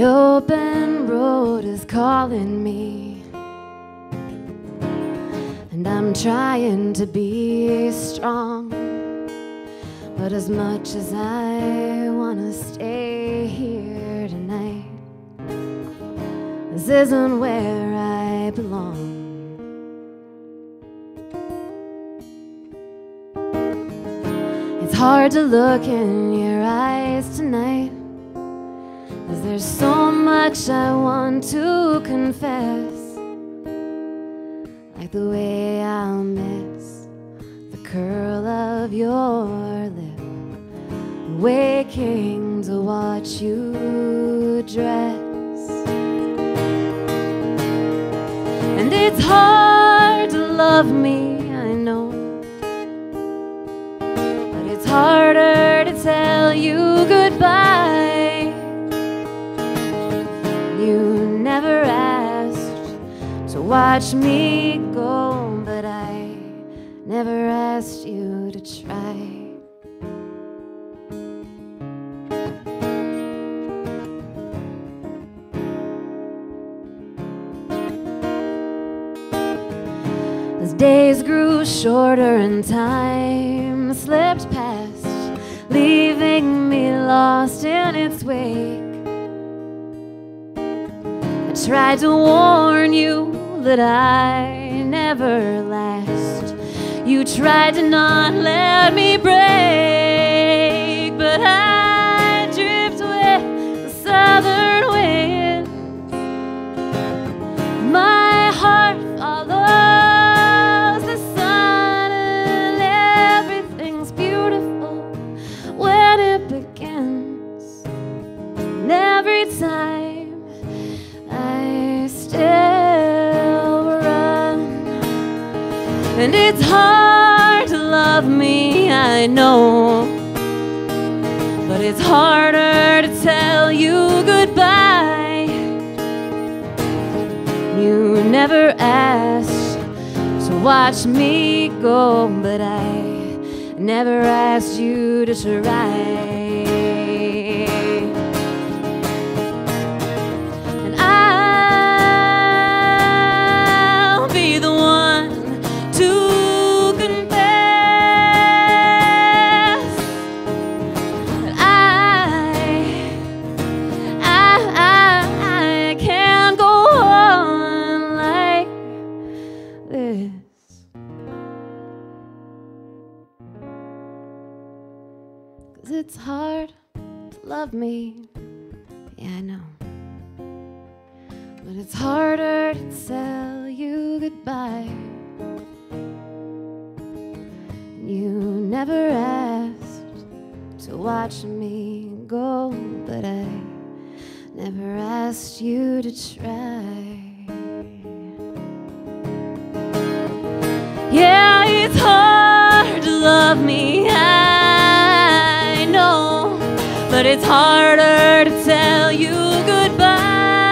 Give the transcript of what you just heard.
The open road is calling me. And I'm trying to be strong. But as much as I wanna stay here tonight, this isn't where I belong. It's hard to look in your eyes tonight. Cause there's so much I want to confess. Like the way I'll miss the curl of your lip. Waking to watch you dress. And it's hard to love me, I know. But it's harder to tell you never asked to watch me go, but I never asked you to try. As days grew shorter and time slipped past, leaving me lost in its wake. Tried to warn you that I never last. You tried to not let me break, but I drift with the southern wind. My heart follows the sun, and everything's beautiful when it begins. And every time and it's hard to love me, I know. But it's harder to tell you goodbye. You never asked to watch me go, but I never asked you to try. It's hard to love me. Yeah, I know. But it's harder to tell you goodbye. You never asked to watch me go, but I never asked you to try. Yeah, it's hard to love me, but it's harder to tell you goodbye.